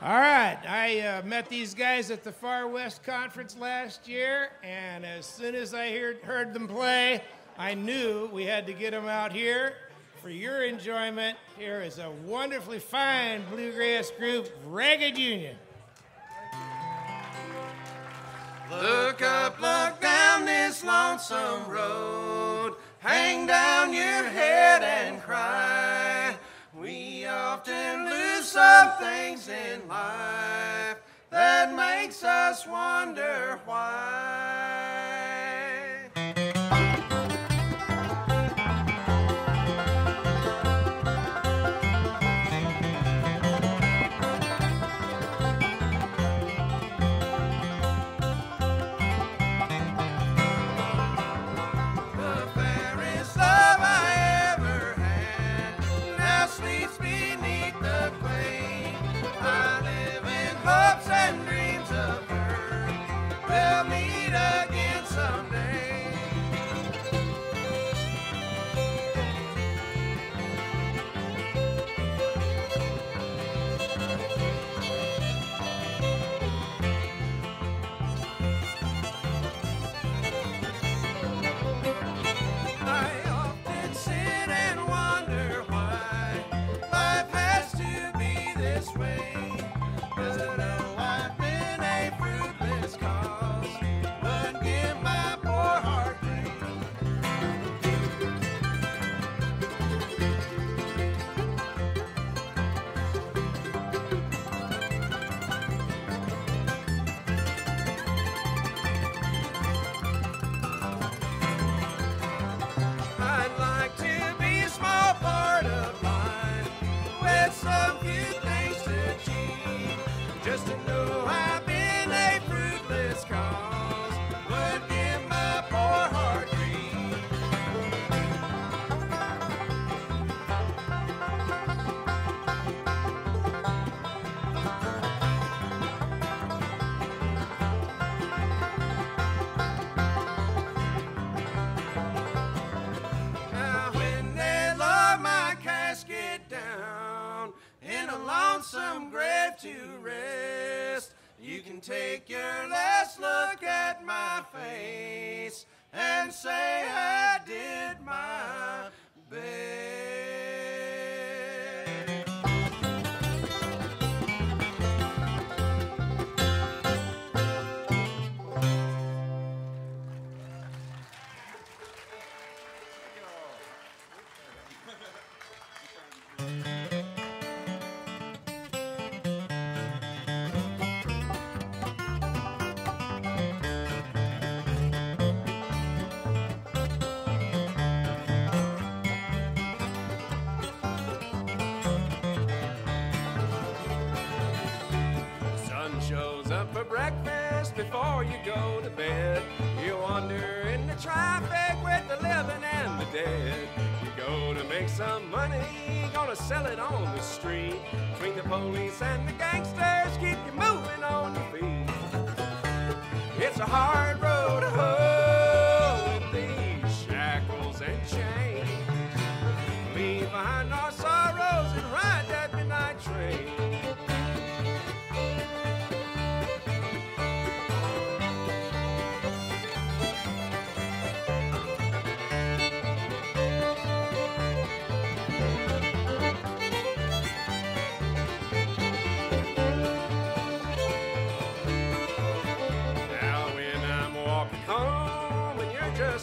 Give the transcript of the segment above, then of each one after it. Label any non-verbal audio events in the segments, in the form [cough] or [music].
All right, I uh, met these guys at the Far West Conference last year, and as soon as I heard, heard them play, I knew we had to get them out here for your enjoyment. Here is a wonderfully fine bluegrass group, Ragged Union. Look up, look down this lonesome road. Hang down your head and cry. We often lose some things in life that makes us wonder why. To rest, you can take your last look at my face and say I did my best. Before you go to bed. You wander in the traffic with the living and the dead. You go to make some money, gonna sell it on the street. Between the police and the gangsters, keep you moving on your feet. It's a hard road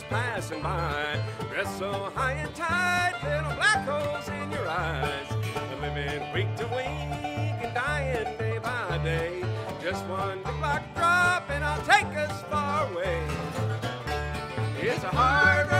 passing by, dressed so high and tight, little black holes in your eyes, living week to week and dying day by day. Just one big block drop and I'll take us far away. It's a hard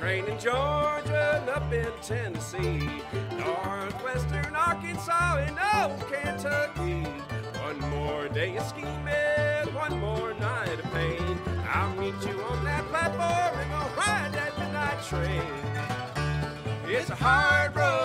train in Georgia and up in Tennessee, northwestern Arkansas and old Kentucky. One more day of scheming, one more night of pain. I'll meet you on that platform and we'll ride that midnight train. It's a hard road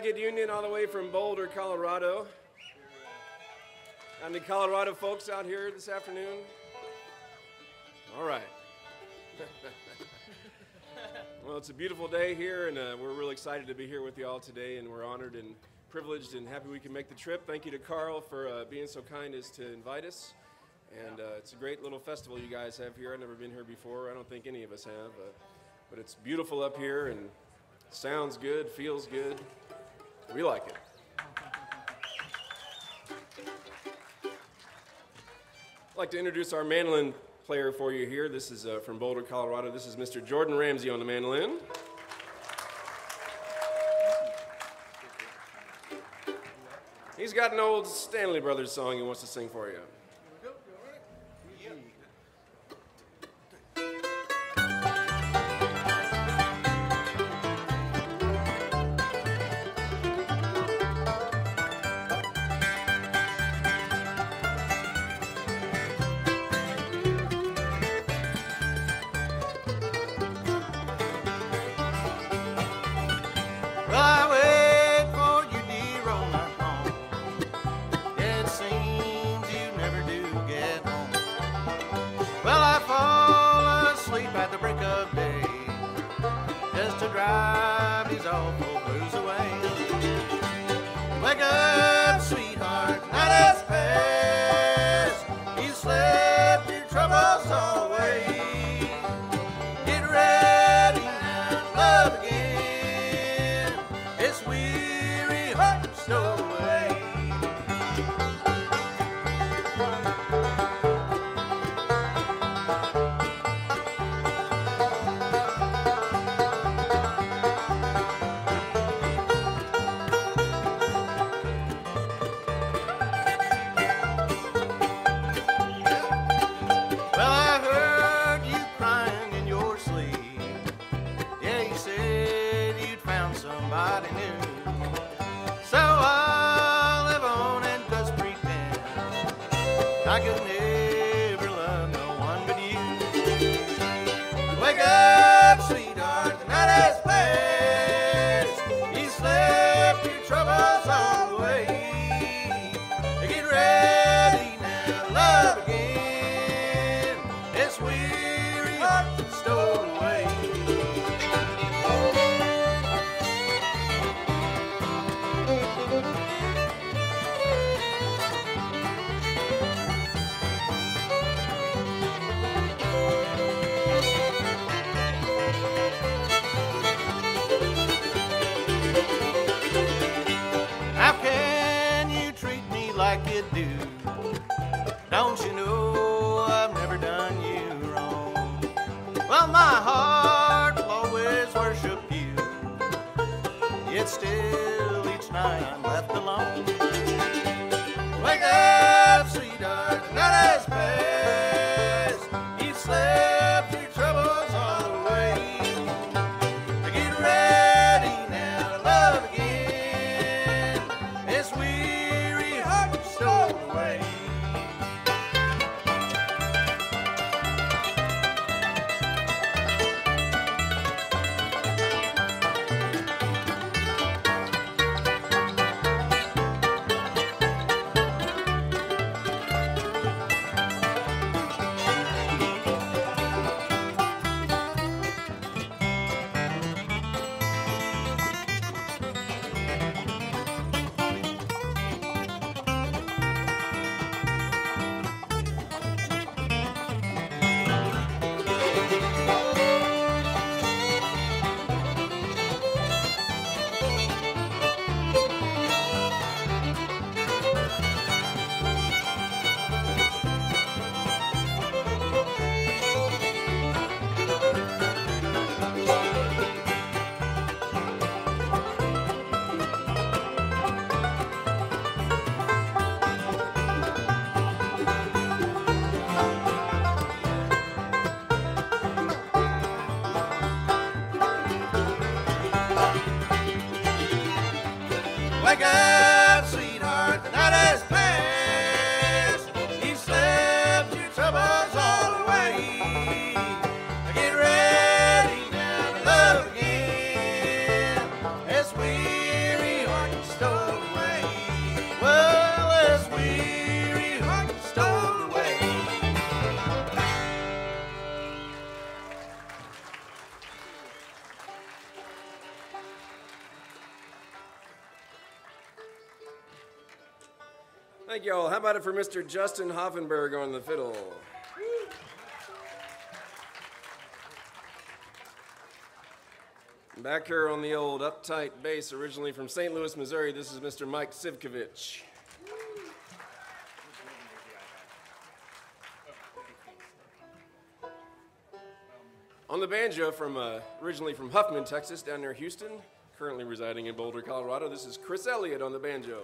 Ragged Union all the way from Boulder, Colorado. Any Colorado folks out here this afternoon? All right. [laughs] well, it's a beautiful day here, and uh, we're really excited to be here with you all today, and we're honored and privileged and happy we can make the trip. Thank you to Carl for uh, being so kind as to invite us. And uh, it's a great little festival you guys have here. I've never been here before. I don't think any of us have. Uh, but it's beautiful up here and sounds good, feels good. We like it. I'd like to introduce our mandolin player for you here. This is uh, from Boulder, Colorado. This is Mr. Jordan Ramsey on the mandolin. He's got an old Stanley Brothers song he wants to sing for you. I Thank you all. How about it for Mr. Justin Hoffenberg on the fiddle? Back here on the old upright bass, originally from St. Louis, Missouri, this is Mr. Mike Sivkovich. On the banjo, from uh, originally from Huffman, Texas, down near Houston, currently residing in Boulder, Colorado, this is Chris Elliott on the banjo.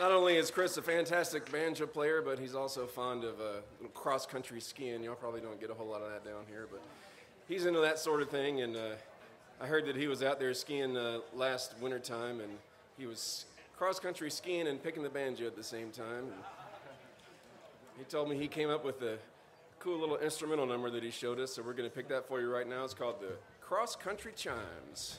Not only is Chris a fantastic banjo player, but he's also fond of uh, cross country skiing. Y'all probably don't get a whole lot of that down here, but he's into that sort of thing. And uh, I heard that he was out there skiing uh, last wintertime, and he was cross country skiing and picking the banjo at the same time. And he told me he came up with a cool little instrumental number that he showed us, so we're going to pick that for you right now. It's called the Cross Country Chimes.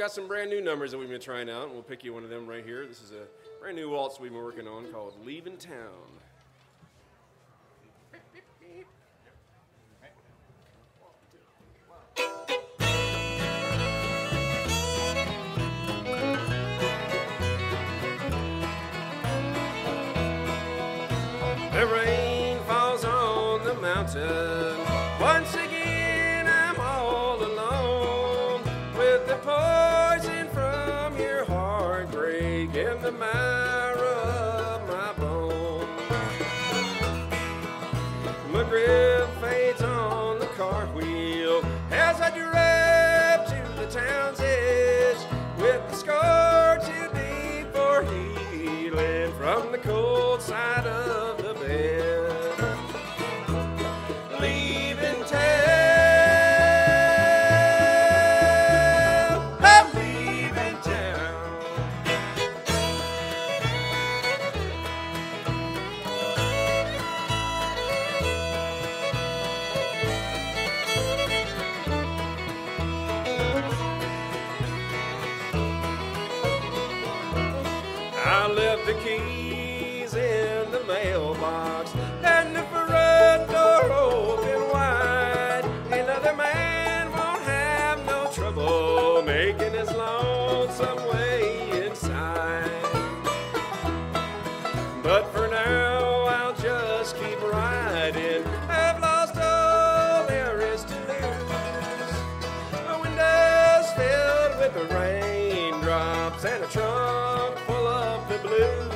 Got some brand new numbers that we've been trying out, and we'll pick you one of them right here. This is a brand new waltz we've been working on called Leaving Town. The rain falls on the mountain. Town's edge with the scar too deep for healing from the cold side of the bed. And a trunk full of the blues.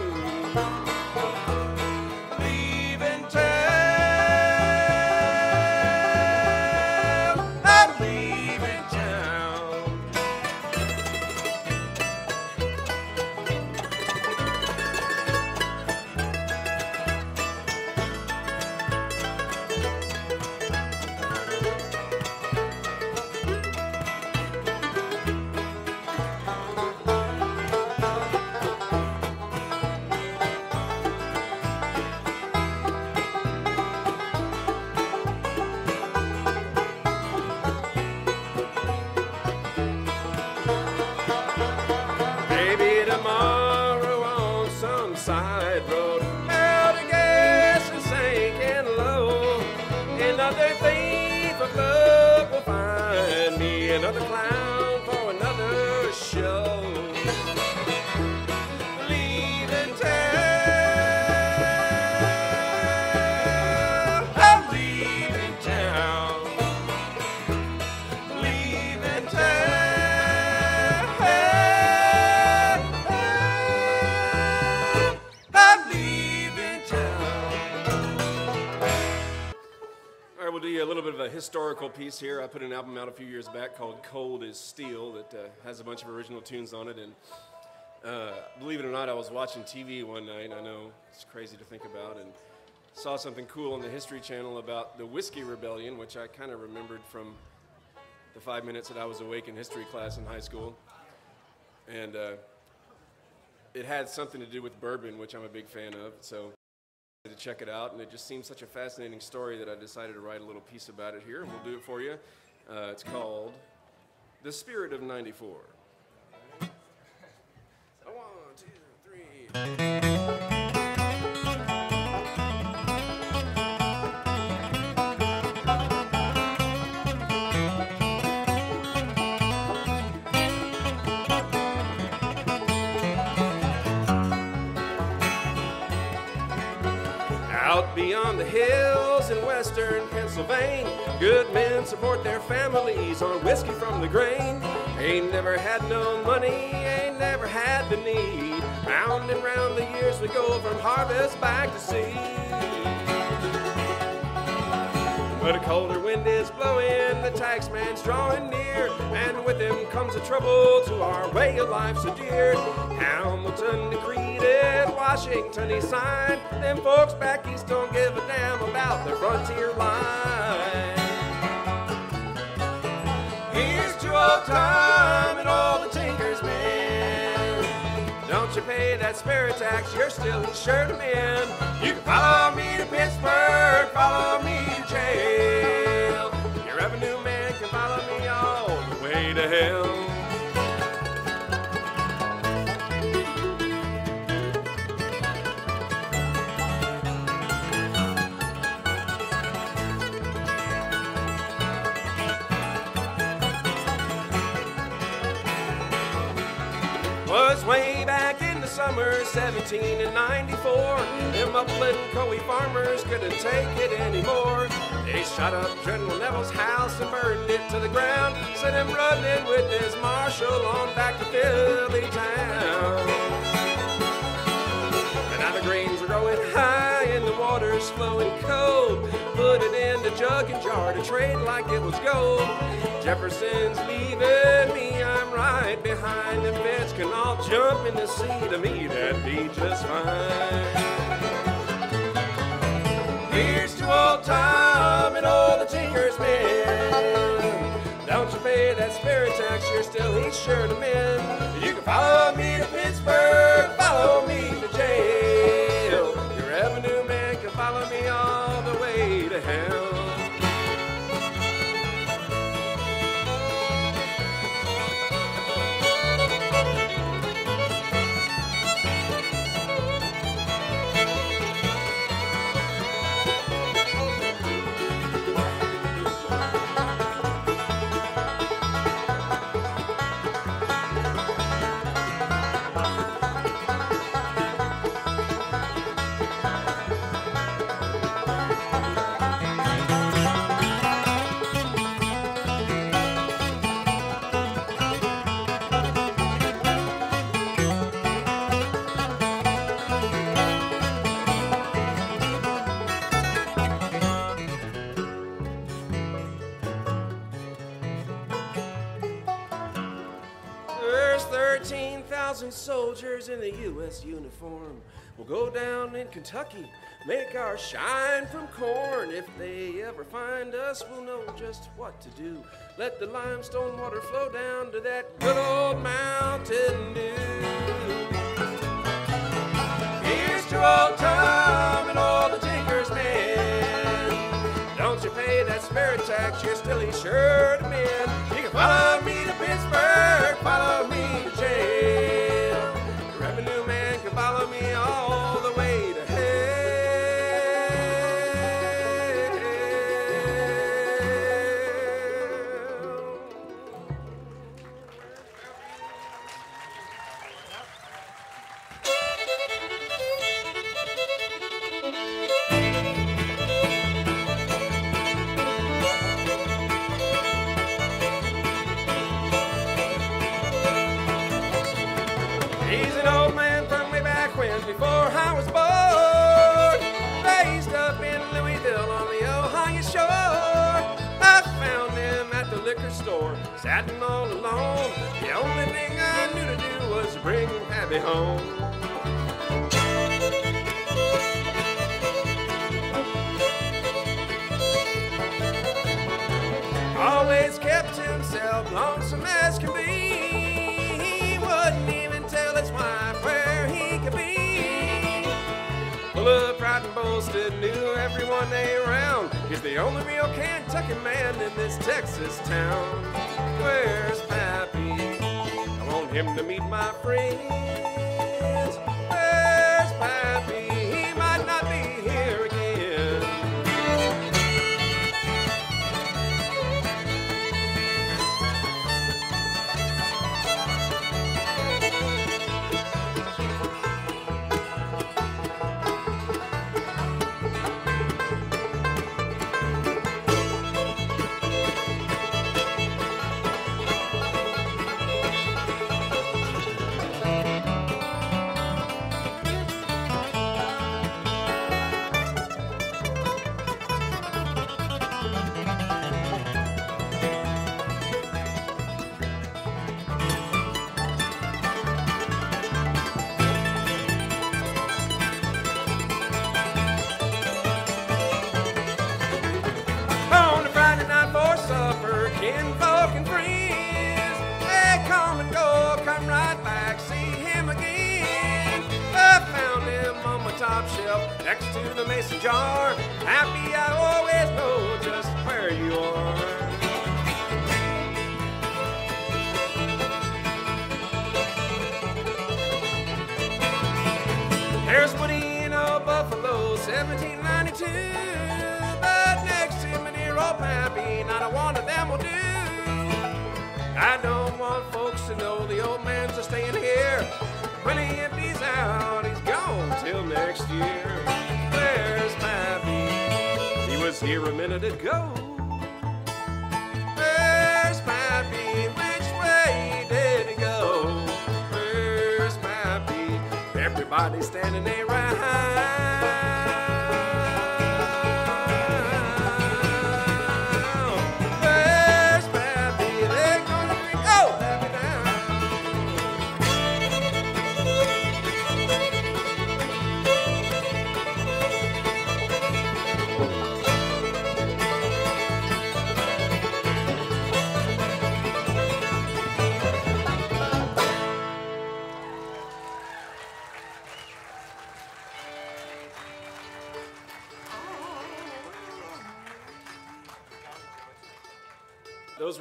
Historical piece here. I put an album out a few years back called Cold as Steel that uh, has a bunch of original tunes on it. And uh, believe it or not, I was watching TV one night. I know it's crazy to think about. And saw something cool on the History Channel about the Whiskey Rebellion, which I kind of remembered from the five minutes that I was awake in history class in high school. And uh, it had something to do with bourbon, which I'm a big fan of. So to check it out, and it just seemed such a fascinating story that I decided to write a little piece about it here, and we'll do it for you. Uh, it's called The Spirit of 94. One, two, three. Beyond the hills in western Pennsylvania, good men support their families on whiskey from the grain. Ain't never had no money, ain't never had the need. Round and round the years we go from harvest back to sea. But a colder wind is blowing, the taxman's drawing near, and with him comes a trouble to our way of life so dear. Hamilton decreed it, Washington he signed. Them folks back east don't give a damn about the frontier line. Here's to old time and all the tinkers men. Don't you pay that spirit tax, you're still insured to men. You can follow me to Pittsburgh, follow me to jail. Your revenue man can follow me all the way to hell. 17 and 94. Them upland Coe farmers couldn't take it anymore. They shot up General Neville's house and burned it to the ground. Sent him running with his marshal on back to Philly town. And now the grains are growing high and the water's flowing cold. Put it in the jug and jar to trade like it was gold. Jefferson's leaving me right behind. The feds can all jump in the sea to me, that'd be just fine. Here's to old Tom and all the Tinker's men. Don't you pay that spirit tax, you're still he's sure to mend. You can follow me to Pittsburgh, follow me to jail. Your revenue man can follow me all the way to hell. 13,000 soldiers in the U.S. uniform. We'll go down in Kentucky, make our shine from corn. If they ever find us, we'll know just what to do. Let the limestone water flow down to that good old Mountain Dew. Here's to old Tom and all the Tinker's men. Don't you pay that spirit tax, you're still sure to mend. You can follow me to Pittsburgh, follow me to jail. Store, sitting all alone. The only thing I knew to do was bring Abby home. Always kept himself, lonesome as can be. Pride and boasted, knew everyone they around. He's the only real Kentucky man in this Texas town. Where's Pappy? I want him to meet my friends. Top shelf next to the mason jar. Happy I always know just where you are. There's Woody in old Buffalo, 1792. But next to me, dear old Pappy, not a one of them will do. I don't want folks to know the old man's a staying here. Next year. There's Pappy, he was here a minute ago. Where's Pappy? Which way did he go? Where's Pappy? Everybody standing around.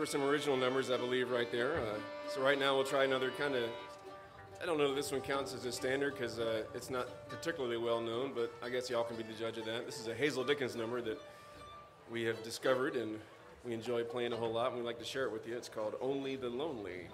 Were some original numbers, I believe, right there. Uh, so right now we'll try another kind of. I don't know if this one counts as a standard because uh, it's not particularly well known, but I guess y'all can be the judge of that. This is a Hazel Dickens number that we have discovered and we enjoy playing a whole lot, and we'd like to share it with you. It's called Only the Lonely.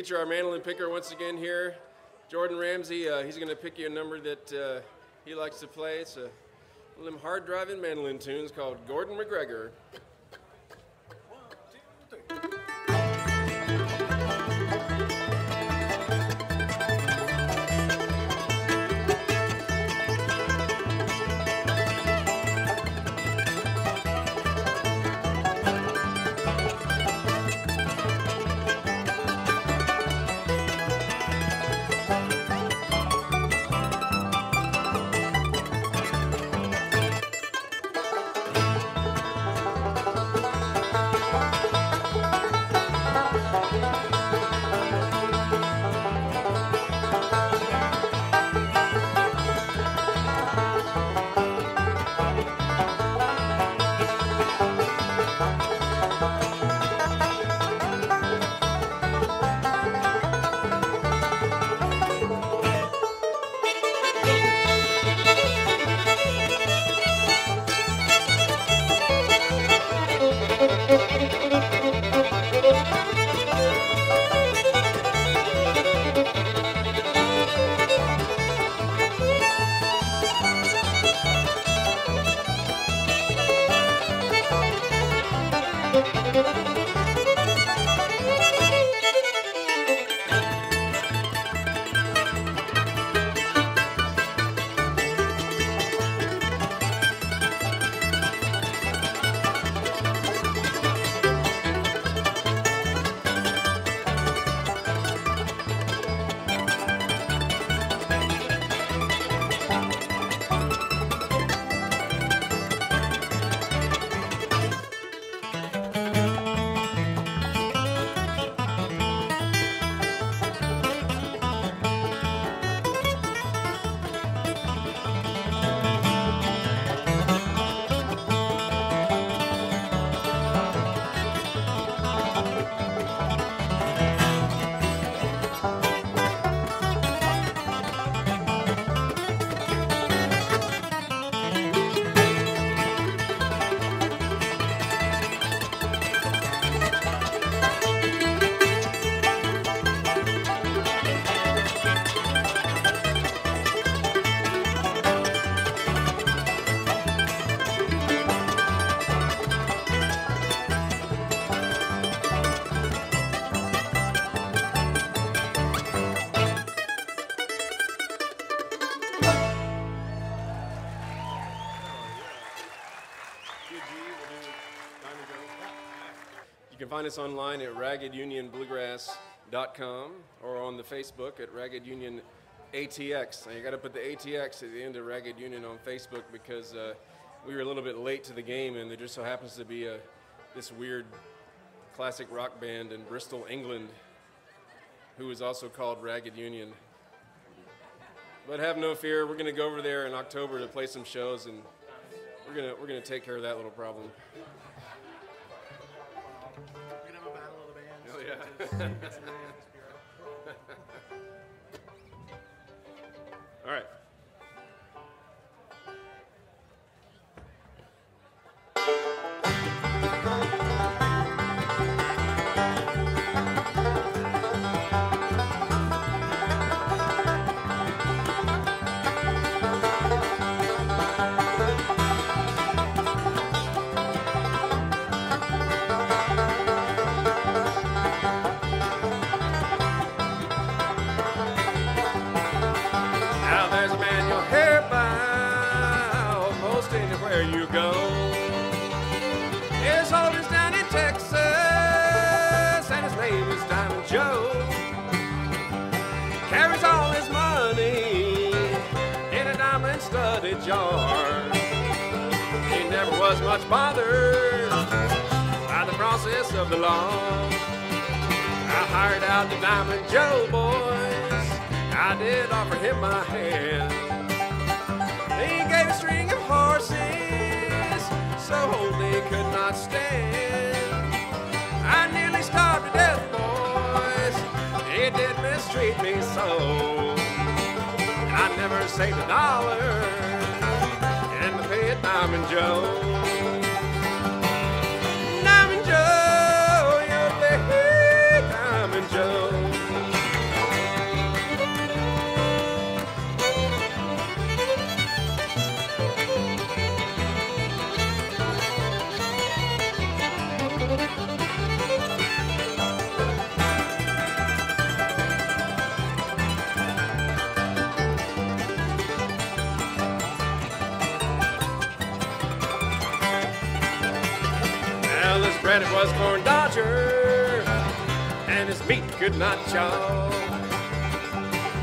Feature our mandolin picker once again here. Jordan Ramsey, uh, he's going to pick you a number that uh, he likes to play. It's a, one of them hard driving mandolin tunes called Gordon McGregor. Find us online at raggedunionbluegrass.com or on the Facebook at Ragged Union ATX. Now you got to put the ATX at the end of Ragged Union on Facebook because uh, we were a little bit late to the game, and there just so happens to be a this weird classic rock band in Bristol, England, who is also called Ragged Union. But have no fear, we're going to go over there in October to play some shows, and we're going we're going to take care of that little problem. All right. Much bothered by the process of the law. I hired out the Diamond Joe boys. I did offer him my hand. He gave a string of horses so they could not stand. I nearly starved to death, boys. He did mistreat me so. I never saved a dollar at Diamond Joe. Corn dodger, and his meat could not chaw.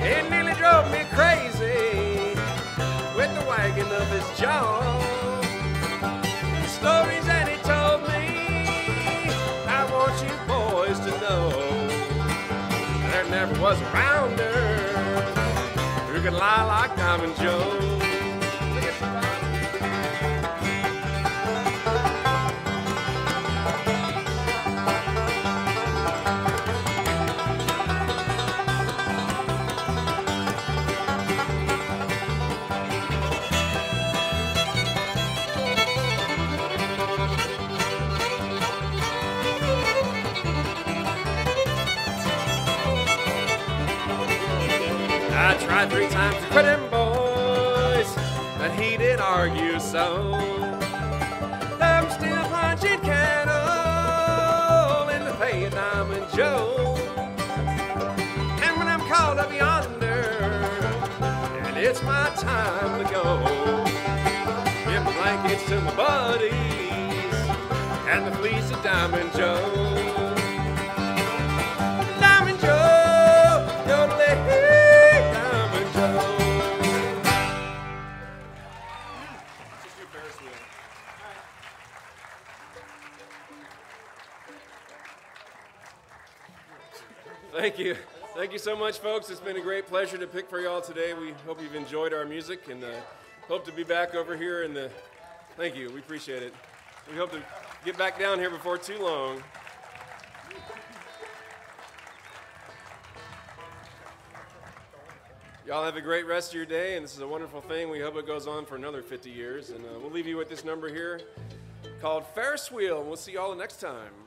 It nearly drove me crazy with the wagging of his jaw. The stories that he told me, I want you boys to know. There never was a rounder who could lie like Diamond Joe. Tried three times to quit him, boys, but he didn't argue so. I'm still punching cattle in the pay of Diamond Joe. And when I'm called up yonder, and it's my time to go, give blankets to my buddies and the fleece of Diamond Joe. Thank you. Thank you so much, folks. It's been a great pleasure to pick for y'all today. We hope you've enjoyed our music and uh, hope to be back over here in the. Thank you. We appreciate it. We hope to get back down here before too long. Y'all have a great rest of your day, and this is a wonderful thing. We hope it goes on for another 50 years. And uh, we'll leave you with this number here called Ferris Wheel. We'll see y'all the next time.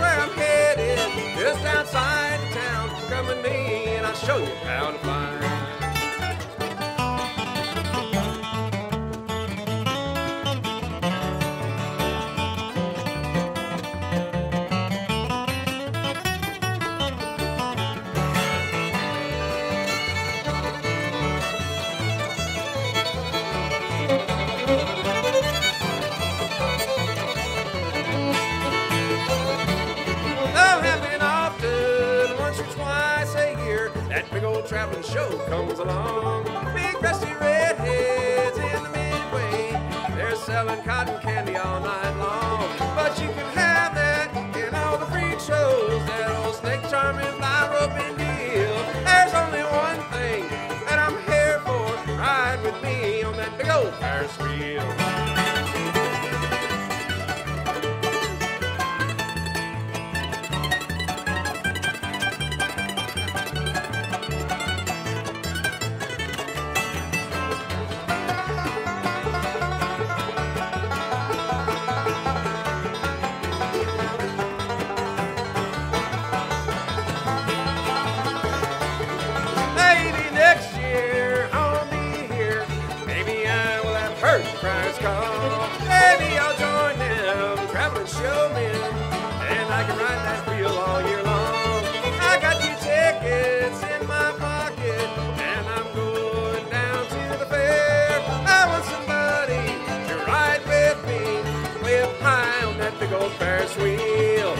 where I'm headed, just outside the town. Come with me and I'll show you how to fly. Traveling show comes along. Big rusty redheads in the midway, they're selling cotton candy all night long. But you can have that in all the freak shows, that old snake charming fly roping deal. There's only one thing that I'm here for, ride with me on that big old Ferris wheel. Old Ferris wheel,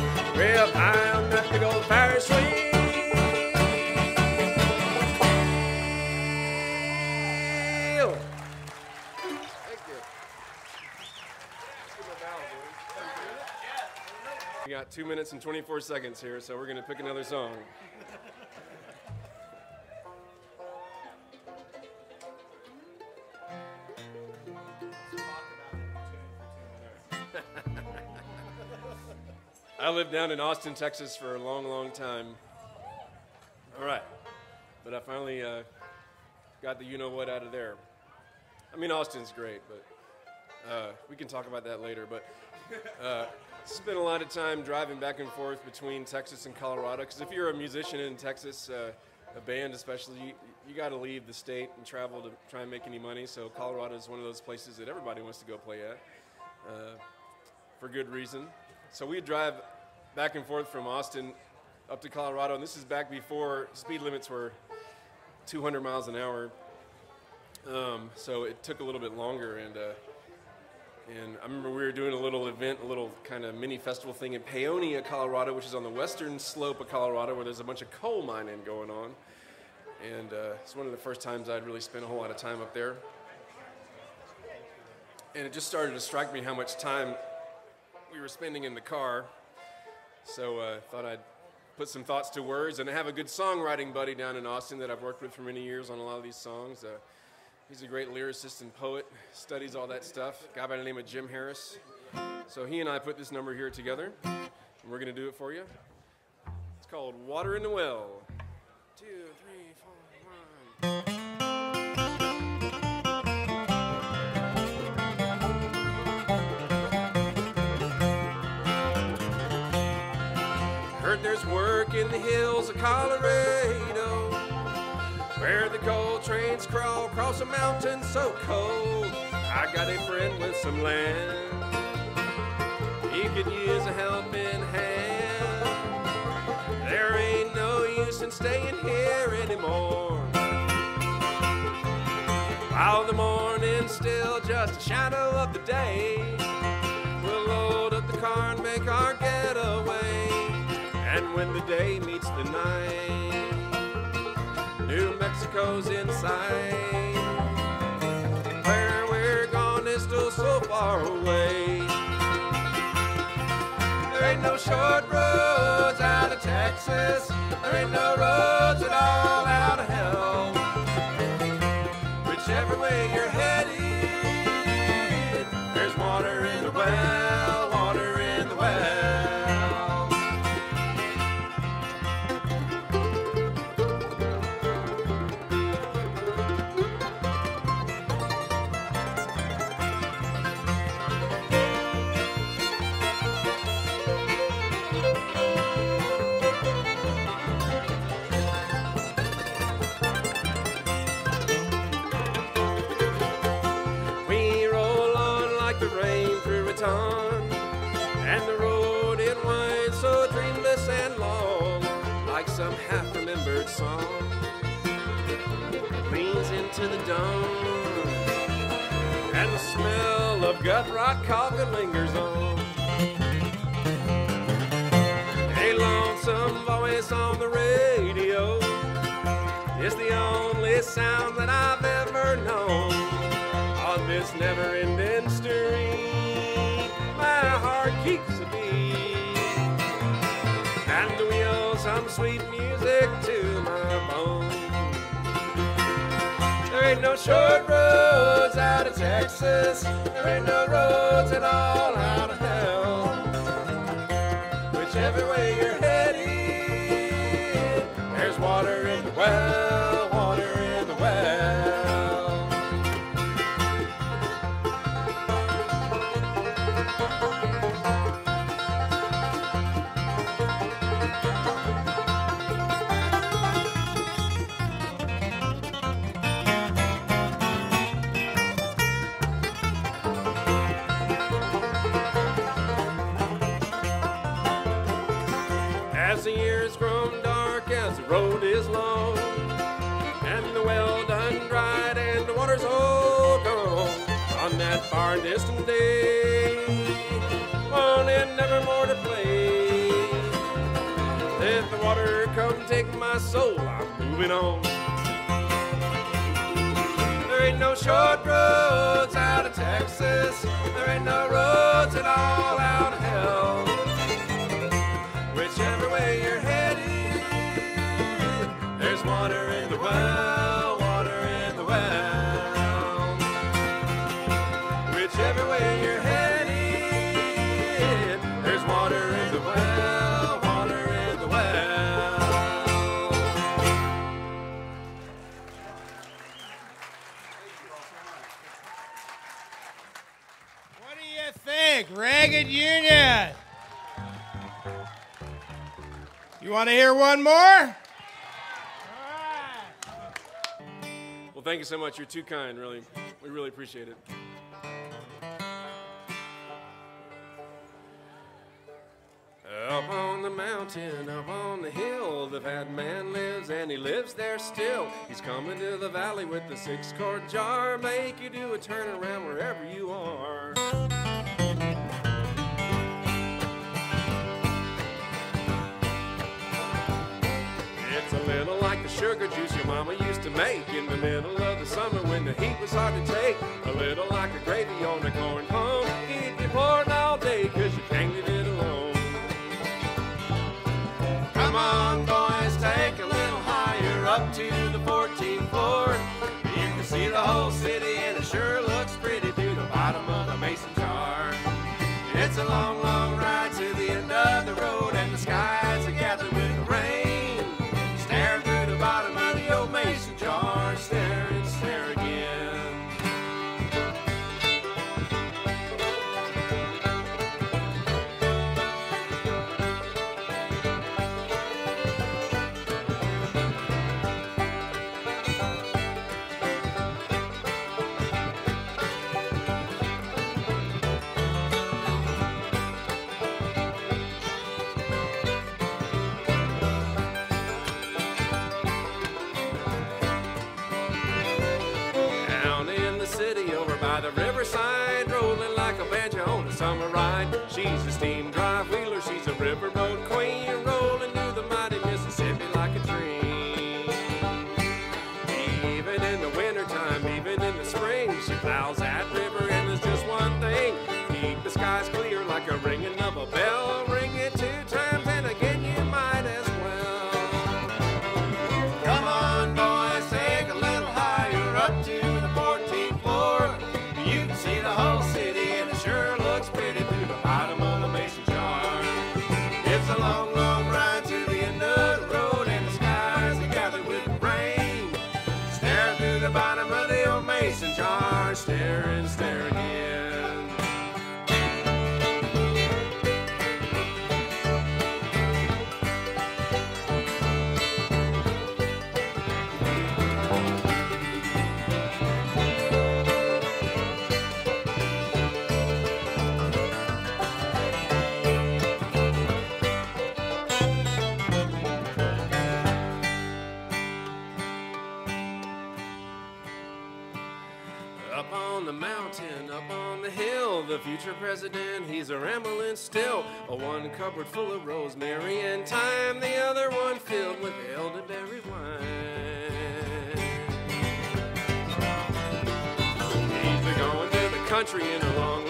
up high on that big old Ferris wheel. We got two minutes and 24 seconds here, so we're going to pick another song. I lived down in Austin, Texas for a long, long time. All right. But I finally uh, got the you know what out of there. I mean, Austin's great, but uh, we can talk about that later. But uh, spent a lot of time driving back and forth between Texas and Colorado. Because if you're a musician in Texas, uh, a band especially, you, you got to leave the state and travel to try and make any money. So Colorado is one of those places that everybody wants to go play at uh, for good reason. So we drive back and forth from Austin up to Colorado, and this is back before speed limits were 200 miles an hour. Um, so it took a little bit longer, and uh, and I remember we were doing a little event, a little kind of mini festival thing in Paonia, Colorado, which is on the western slope of Colorado, where there's a bunch of coal mining going on. And uh, it's one of the first times I'd really spent a whole lot of time up there. And it just started to strike me how much time we were spending in the car. So I uh, thought I'd put some thoughts to words. And I have a good songwriting buddy down in Austin that I've worked with for many years on a lot of these songs. Uh, he's a great lyricist and poet, studies all that stuff. A guy by the name of Jim Harris. So he and I put this number here together, and we're going to do it for you. It's called Water in the Well. Heard there's work in the hills of Colorado where the coal trains crawl across a mountain so cold. I got a friend with some land. He could use a helping hand. There ain't no use in staying here anymore. While the morning's still just a shadow of the day, the day meets the night, New Mexico's in sight. Where we're gone is still so far away. There ain't no short roads out of Texas. There ain't no roads at all out of hell. Whichever way you're headed, there's water in the well, on, and the road it winds so dreamless and long, like some half-remembered song. Leans into the dawn, and the smell of gut rot coffee lingers on. A lonesome voice on the radio is the only sound that I've ever known on this never-ending stream. Keeps a beat, and the wheels hum sweet music to my bones. There ain't no short roads out of Texas, there ain't no roads at all out of hell. Whichever way you're headed, there's water in the well, road is long, and the well done dried, and the water's all gone on that far distant day, wanting never more to play. Let the water come take my soul, I'm moving on. There ain't no short roads out of Texas, there ain't no roads at all out well, water in the well. Whichever way you're headed, there's water in the well, water in the well. What do you think, Ragged Union? You want to hear one more? Thank you so much. You're too kind, really. We really appreciate it. Up on the mountain, up on the hill, the fat man lives, and he lives there still. He's coming to the valley with the six quart jar, make you do a turnaround wherever you are. It's a little like the sugar juice your mama to make in the middle of the summer when the heat was hard to take. A little like a gravy on a corn home. Keep you pouring all day cause you can't leave it alone. Come on, boys, take a little higher up to the 14th floor. You can see the whole city and it sure looks pretty through the bottom of the mason jar. It's a long, long staring. Future president, he's a rambling still. A one cupboard full of rosemary and thyme, the other one filled with elderberry wine. He's a going to the country in a long